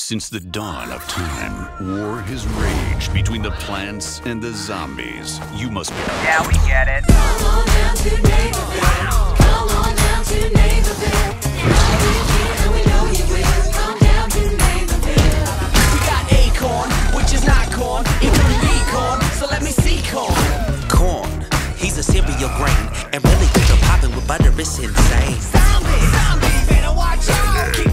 Since the dawn of time, war has raged between the plants and the zombies. You must be. Yeah, we get it. Come on down to Neighborville. Come on down to Neighborville. We love here and we know you will. Come down to Neighborville. We got acorn, which is not corn. It could be corn, so let me see corn. Corn, he's a cereal grain, and really good at popping with butter, it's insane. Zombie, zombie, better watch out.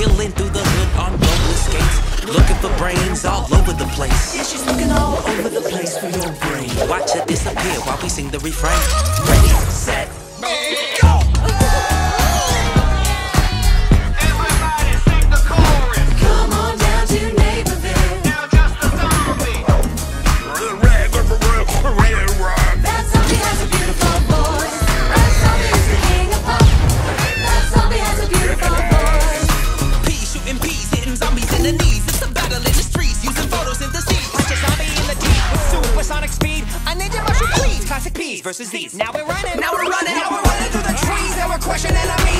Wheeling through the hood on roller skates, looking for brains all over the place. Yeah, she's looking all over the place for your brain. Watch her disappear while we sing the refrain. Ready, set, peas versus these. Now we're running. Now we're running. Now we're running through the trees. And we're crushing enemies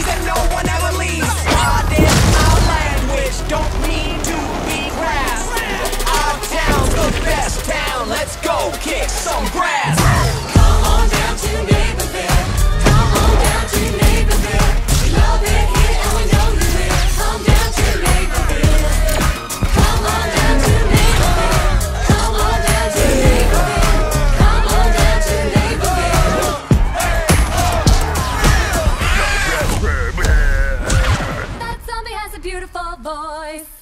beautiful voice.